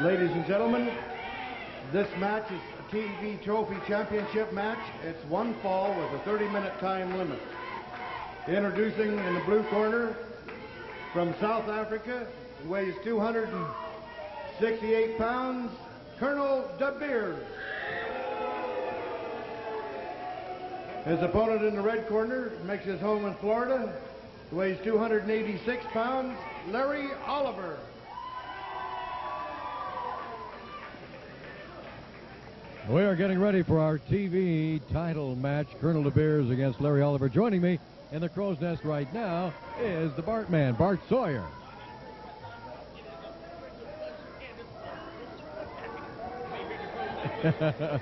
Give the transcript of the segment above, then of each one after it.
Ladies and gentlemen, this match is a TV Trophy Championship match. It's one fall with a 30-minute time limit. Introducing in the blue corner from South Africa, weighs 268 pounds, Colonel De Beers. His opponent in the red corner makes his home in Florida, weighs 286 pounds, Larry Oliver. We are getting ready for our TV title match, Colonel De Beers against Larry Oliver. Joining me in the crow's nest right now is the Bartman, Bart Sawyer.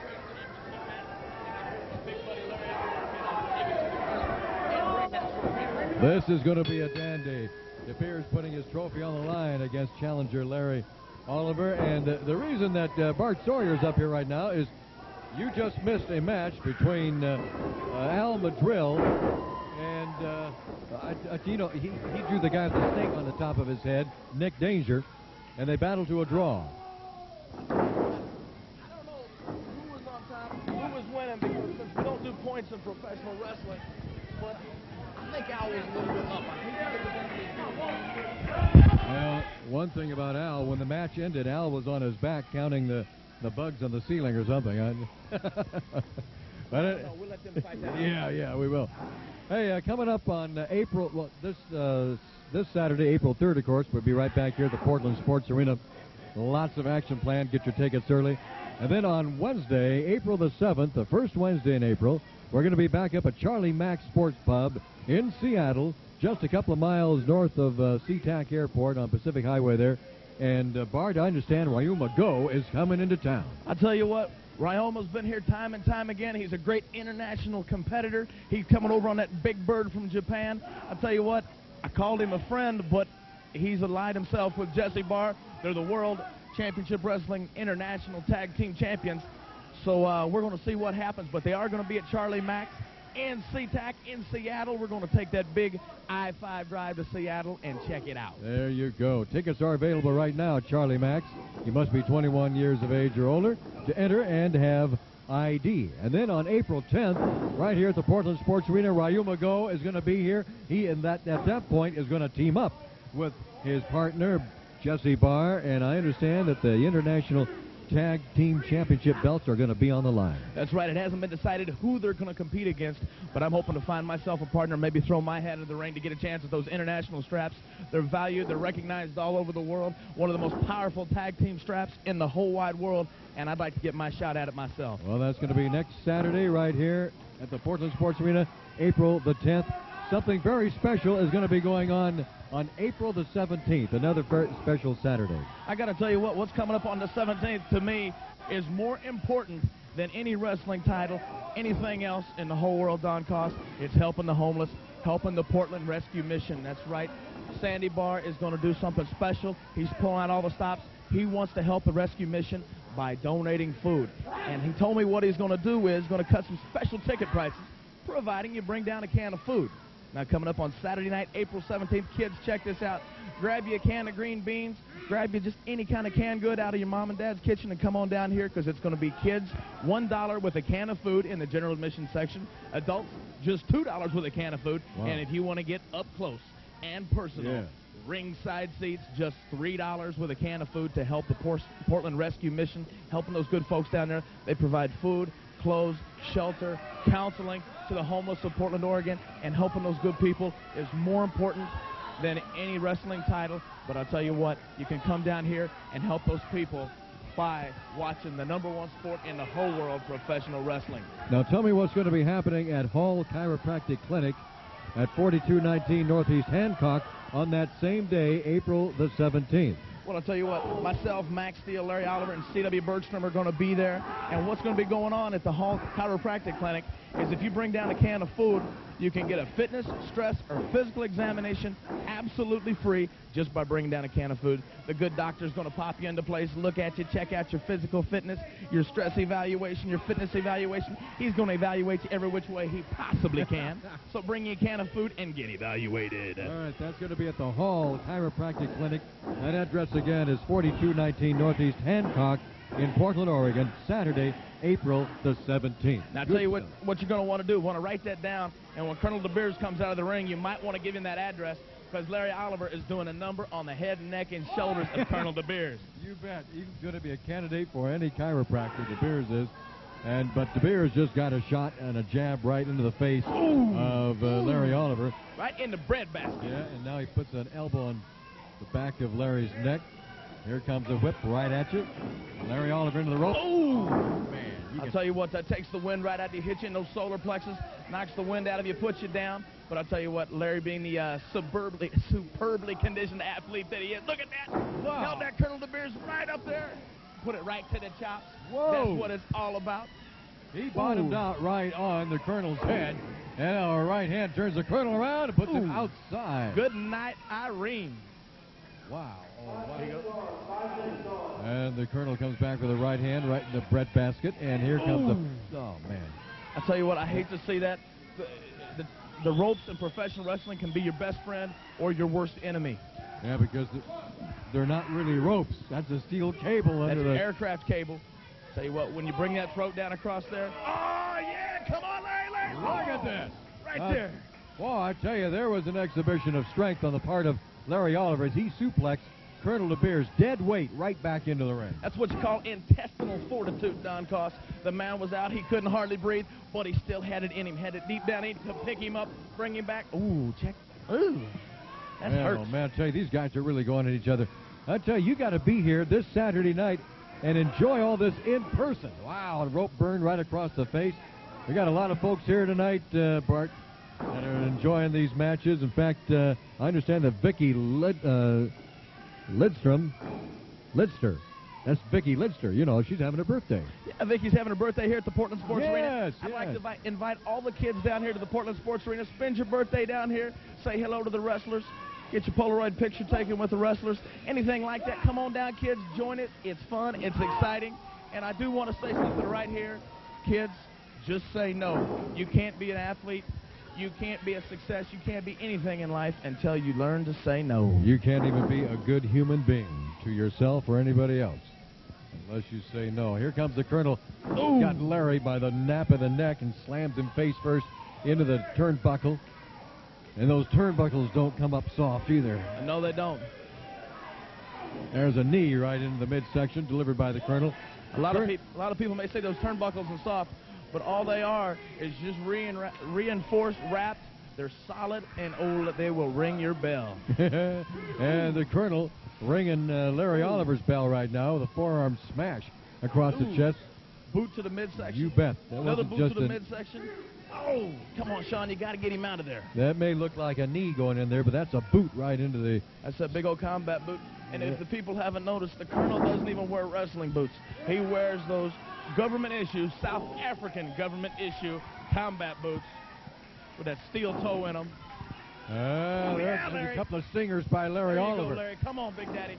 this is going to be a dandy. De Beers putting his trophy on the line against challenger Larry Oliver. And uh, the reason that uh, Bart Sawyer's up here right now is you just missed a match between uh, uh Al Madril and, uh, I, you know, he, he drew the guy with the snake on the top of his head, Nick Danger, and they battled to a draw. Winning, because we don't do points in professional wrestling, but I think Al was a little bit up. Well, one thing about Al, when the match ended, Al was on his back counting the, the bugs on the ceiling or something. but it, we'll let them fight that yeah, yeah, we will. Hey, uh, coming up on uh, April, well, this uh, this Saturday, April 3rd, of course, we'll be right back here at the Portland Sports Arena. Lots of action planned. Get your tickets early. And then on Wednesday, April the 7th, the first Wednesday in April, we're going to be back up at Charlie Mack Sports Pub in Seattle just a couple of miles north of uh, SeaTac Airport on Pacific Highway there. And uh, Bart, I understand Ryuma Go is coming into town. I tell you what, Ryuma's been here time and time again. He's a great international competitor. He's coming over on that big bird from Japan. I tell you what, I called him a friend, but he's allied himself with Jesse Barr. They're the World Championship Wrestling International Tag Team Champions. So uh, we're going to see what happens, but they are going to be at Charlie Mack and SeaTac in Seattle. We're going to take that big I-5 drive to Seattle and check it out. There you go. Tickets are available right now Charlie Mack's. You must be 21 years of age or older to enter and have ID. And then on April 10th, right here at the Portland Sports Arena, Ryuma Go is going to be here. He, and that, at that point, is going to team up with his partner, Jesse Barr, and I understand that the International Tag Team Championship belts are going to be on the line. That's right. It hasn't been decided who they're going to compete against, but I'm hoping to find myself a partner, maybe throw my hat in the ring to get a chance at those international straps. They're valued, they're recognized all over the world. One of the most powerful tag team straps in the whole wide world, and I'd like to get my shot at it myself. Well, that's going to be next Saturday right here at the Portland Sports Arena, April the 10th. Something very special is going to be going on on April the 17th, another special Saturday. I got to tell you what, what's coming up on the 17th to me is more important than any wrestling title, anything else in the whole world, Don Coss. It's helping the homeless, helping the Portland Rescue Mission. That's right. Sandy Barr is going to do something special. He's pulling out all the stops. He wants to help the rescue mission by donating food. And he told me what he's going to do is going to cut some special ticket prices, providing you bring down a can of food. Now, coming up on Saturday night, April 17th, kids, check this out. Grab you a can of green beans, grab you just any kind of canned good out of your mom and dad's kitchen, and come on down here because it's going to be kids $1 with a can of food in the general admission section, adults just $2 with a can of food, wow. and if you want to get up close and personal, yeah. ringside seats just $3 with a can of food to help the Portland Rescue Mission, helping those good folks down there. They provide food, clothes, shelter, counseling to the homeless of Portland, Oregon, and helping those good people is more important than any wrestling title. But I'll tell you what, you can come down here and help those people by watching the number one sport in the whole world, professional wrestling. Now tell me what's going to be happening at Hall Chiropractic Clinic at 4219 Northeast Hancock on that same day, April the 17th. Well, I'll tell you what, myself, Max Steele, Larry Oliver, and C.W. Bergstrom are going to be there. And what's going to be going on at the Hall Chiropractic Clinic is if you bring down a can of food, You can get a fitness, stress, or physical examination absolutely free just by bringing down a can of food. The good doctor's going to pop you into place, look at you, check out your physical fitness, your stress evaluation, your fitness evaluation. He's going to evaluate you every which way he possibly can. so bring you a can of food and get evaluated. All right, that's going to be at the Hall Chiropractic Clinic. That address again is 4219 Northeast Hancock in Portland, Oregon, Saturday, April the 17th. Now, I'll tell you what, what you're going to want to do. want to write that down, and when Colonel DeBeers comes out of the ring, you might want to give him that address because Larry Oliver is doing a number on the head, neck, and shoulders of Colonel DeBeers. You bet. He's going to be a candidate for any chiropractor. De Beers is. And but De Beers just got a shot and a jab right into the face of uh, Larry Oliver. Right in the breadbasket. Yeah, and now he puts an elbow on the back of Larry's neck. Here comes the whip right at you. Larry Oliver into the rope. Ooh! Man, I'll tell you what, that takes the wind right out of you, hits you in those solar plexus, knocks the wind out of you, puts you down. But I'll tell you what, Larry being the uh, superbly, superbly conditioned athlete that he is, look at that! Wow. Held that Colonel DeBeers right up there. Put it right to the chops. Whoa. That's what it's all about. He bottomed Ooh. out right on the colonel's head. And our right hand turns the colonel around and puts him outside. Good night, Irene. Wow. And the colonel comes back with a right hand right in the bread basket. And here comes the. Oh, man. I tell you what, I hate to see that. The, the, the ropes in professional wrestling can be your best friend or your worst enemy. Yeah, because they're not really ropes. That's a steel cable under That's under an the. aircraft cable. Tell you what, when you bring that throat down across there, oh yeah, come on, Larry, Larry. Look at that. Right Uh, there. Well, I tell you, there was an exhibition of strength on the part of Larry Oliver as he suplexed Colonel DeBeers dead weight right back into the ring. That's what you call intestinal fortitude, Don Coss. The man was out. He couldn't hardly breathe, but he still had it in him. Had it deep down in him to pick him up, bring him back. Ooh, check. Ooh. That Man, hurts. oh, man, I tell you, these guys are really going at each other. I tell you, you got to be here this Saturday night and enjoy all this in person. Wow, a rope burned right across the face. We got a lot of folks here tonight, uh, Bart, that are enjoying these matches. In fact, uh, I understand that Vicky Lid, uh, Lidstrom, Lidster, that's Vicky Lidster. You know, she's having her birthday. Yeah, Vicky's having her birthday here at the Portland Sports Arena. I'd like to invite, invite all the kids down here to the Portland Sports Arena. Spend your birthday down here. Say hello to the wrestlers. Get your Polaroid picture taken with the wrestlers. Anything like that, come on down, kids. Join it. It's fun. It's exciting. And I do want to say something right here. Kids, just say no. You can't be an athlete. You can't be a success. You can't be anything in life until you learn to say no. You can't even be a good human being to yourself or anybody else unless you say no. Here comes the colonel. Ooh. Got Larry by the nape of the neck and slams him face first into the turnbuckle. And those turnbuckles don't come up soft either. No, they don't. There's a knee right into the midsection delivered by the colonel. A lot of people, a lot of people may say those turnbuckles are soft, but all they are is just rein- reinforced, wrapped. They're solid, and oh, they will ring your bell. and the colonel ringing uh, Larry Oliver's bell right now with a forearm smash across the chest. Boot to the midsection. You bet. That Another boot to the midsection. Oh, come on, Sean, you got to get him out of there. That may look like a knee going in there, but that's a boot right into the. That's a big old combat boot. And Yeah. if the people haven't noticed, the colonel doesn't even wear wrestling boots. He wears those government issue, South African government issue combat boots with that steel toe in them. Uh, Oh, there's yeah, a couple of singers by Larry there Oliver. go, Larry. Come on, Big Daddy.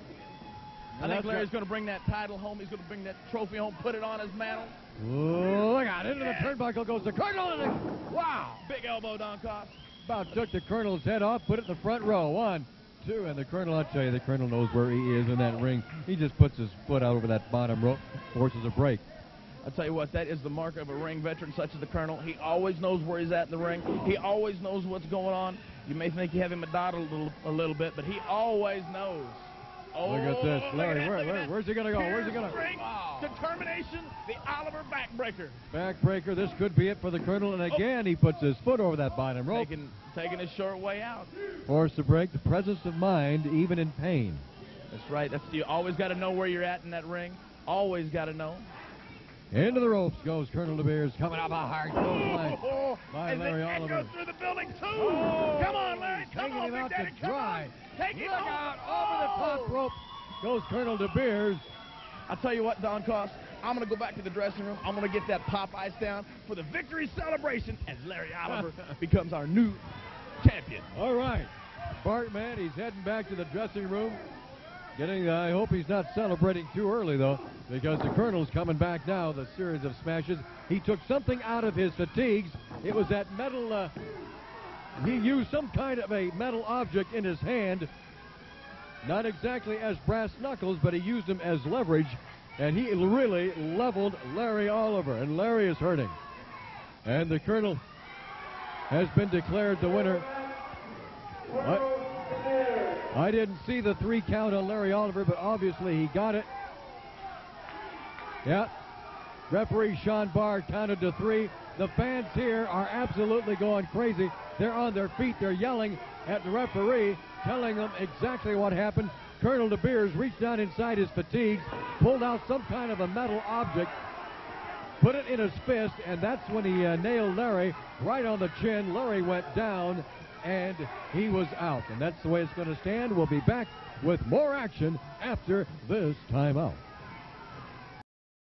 I think Larry's going to bring that title home. He's going to bring that trophy home, put it on his mantle. Oh, look out! Into the turnbuckle goes the colonel, and wow! Big elbow, Don Coss. About took the colonel's head off, put it in the front row. One, two, and the colonel. I'll tell you, the colonel knows where he is in that ring. He just puts his foot out over that bottom rope, forces a break. I tell you what, that is the mark of a ring veteran such as the Colonel. He always knows where he's at in the ring. He always knows what's going on. You may think you have him a little, a little bit, but he always knows. Oh, Look at oh, this, look Larry. that, where, look where- where's he gonna go? Where's he gonna? Here's ring, Wow. Determination, the Oliver backbreaker. Backbreaker. This could be it for the colonel, and oh. again he puts his foot over that bottom rope. Taking, taking his short way out. Force to break. The presence of mind, even in pain. That's right. That's you always got to know where you're at in that ring. Always got to know. Into the ropes goes Colonel De Beers, coming up a hard clothesline. Oh, oh, by and Larry Oliver. goes through the building too. Oh, come on, Larry. Come taking on, him out Daddy. to dry. Take him Look out. out over the top Oh. rope goes Colonel De Beers. I tell you what, Don Coss, I'm going to go back to the dressing room. I'm going to get that Popeyes down for the victory celebration as Larry Oliver becomes our new champion. All right. Bart, man, he's heading back to the dressing room. Getting, uh, I hope he's not celebrating too early, though, because the Colonel's coming back now, the series of smashes. He took something out of his fatigues. It was that metal, uh, he used some kind of a metal object in his hand. Not exactly as brass knuckles, but he used them as leverage. And he really leveled Larry Oliver, and Larry is hurting. And the Colonel has been declared the winner. I, I didn't see the three count on Larry Oliver, but obviously he got it. Yeah. Referee Sean Barr counted to three. The fans here are absolutely going crazy. They're on their feet. They're yelling at the referee, telling them exactly what happened. Colonel De Beers reached down inside his fatigues, pulled out some kind of a metal object, put it in his fist, and that's when he uh, nailed Larry right on the chin. Larry went down, and he was out. And that's the way it's going to stand. We'll be back with more action after this timeout.